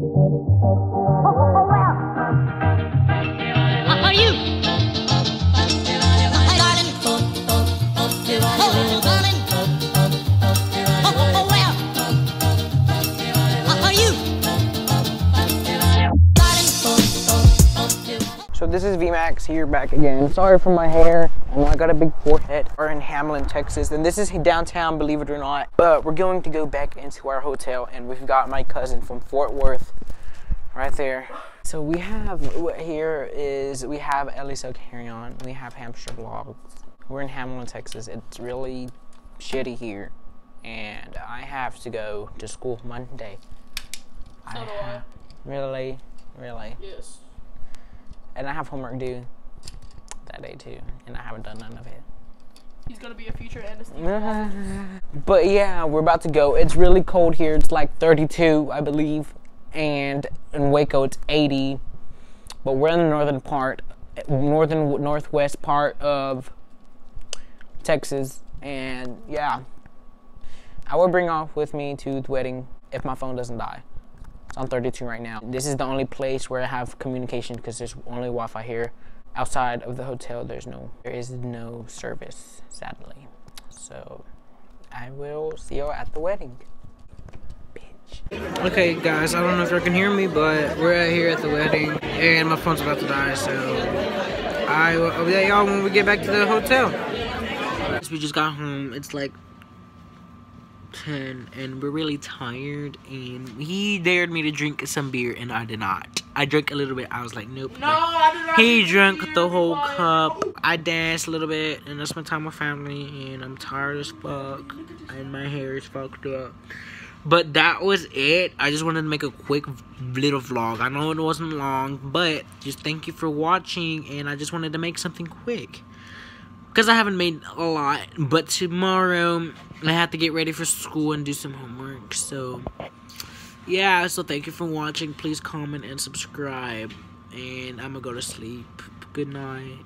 موسيقى This is VMAX here back again. Sorry for my hair. I know I got a big forehead. We're in Hamlin, Texas, and this is downtown, believe it or not. But we're going to go back into our hotel, and we've got my cousin from Fort Worth right there. So we have what here is we have Elisa Carrion. We have Hampshire Vlogs. We're in Hamlin, Texas. It's really shitty here, and I have to go to school Monday. So do I. Really, really Yes. And I have homework due that day too, and I haven't done none of it. He's gonna be a future anesthesia. But yeah, we're about to go. It's really cold here. It's like 32, I believe, and in Waco it's 80. But we're in the northern part, northern northwest part of Texas, and yeah, I will bring off with me to the wedding if my phone doesn't die. On 32 right now. This is the only place where I have communication because there's only Wi-Fi here. Outside of the hotel, there's no, there is no service, sadly. So, I will see you at the wedding. Bitch. Okay, guys, I don't know if you can hear me, but we're out here at the wedding, and my phone's about to die, so I will update y'all when we get back to the hotel. We just got home. It's like 10 and we're really tired and he dared me to drink some beer and I did not. I drank a little bit. I was like, nope. No, I did not. He drank beer. the whole cup. I danced a little bit and I spent time with family and I'm tired as fuck and my hair is fucked up. But that was it. I just wanted to make a quick little vlog. I know it wasn't long, but just thank you for watching and I just wanted to make something quick. Because I haven't made a lot, but tomorrow I have to get ready for school and do some homework. So, yeah, so thank you for watching. Please comment and subscribe. And I'm going to go to sleep. Good night.